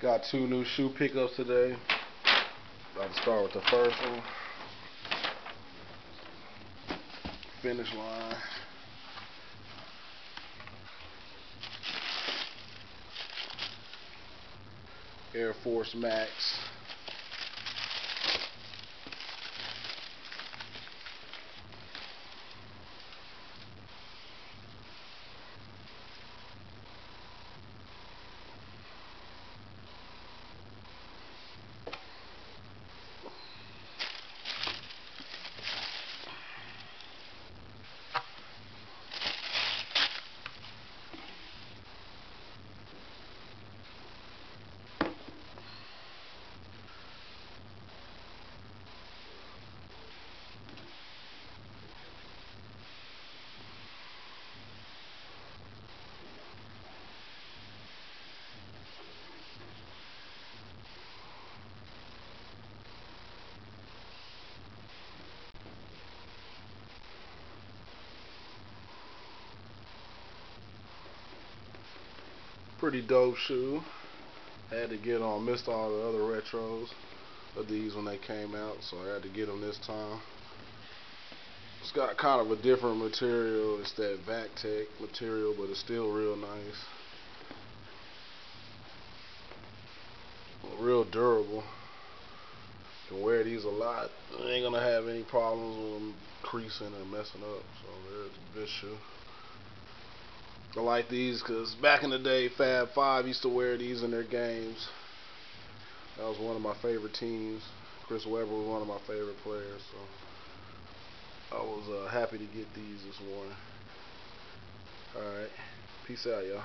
Got two new shoe pickups today. About to start with the first one. Finish line. Air Force Max. Pretty dope shoe. Had to get on. Missed all the other retros of these when they came out, so I had to get them this time. It's got kind of a different material. It's that Vactech material, but it's still real nice. Real durable. Can wear these a lot. Ain't gonna have any problems with them creasing or messing up. So there's good shoe. I like these because back in the day, Fab Five used to wear these in their games. That was one of my favorite teams. Chris Webber was one of my favorite players, so I was uh, happy to get these this morning. All right, peace out, y'all.